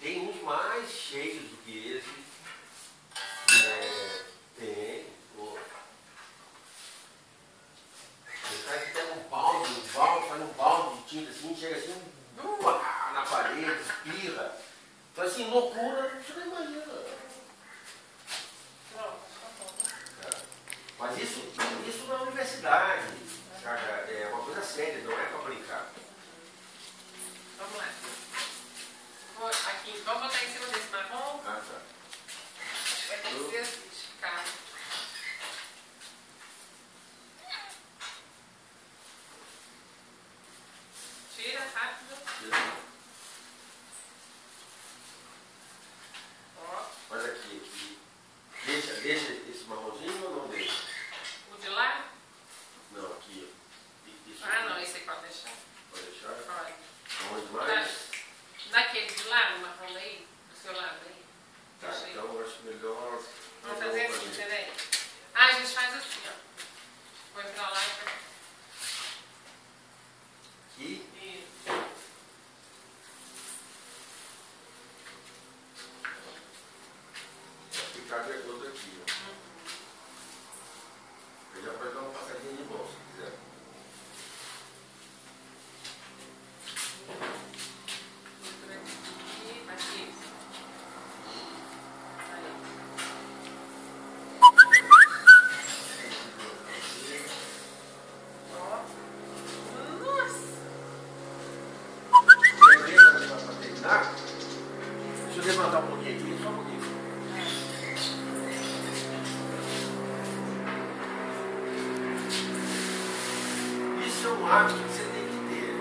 Tem uns mais cheios do que esse. É, tem. Pô. Tem cara que pega um balde, um balde, faz um balde de tinta assim, chega assim, na parede, espirra. Então assim, loucura, você não imagina. Pronto, tá bom. cara. Mas isso, isso na universidade, saca? é uma coisa séria, não é pra brincar. Vamos lá. Vou aqui, vamos botar em cima Deixa eu levantar um pouquinho aqui, só um pouquinho. Isso é um hábito que você tem que ter.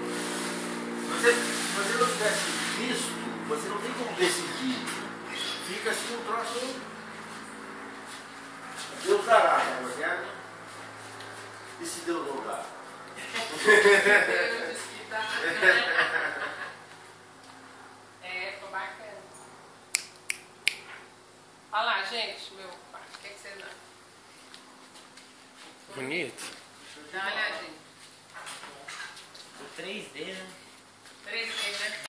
Você, se você não tivesse visto, você não tem como decidir. Fica assim um troço. Deus dará, tá certo? E se Deus não dá? gente, meu quarto. O que, é que vocês acham? Bonito. Dá uma olhadinha. O 3D, né? Três, né?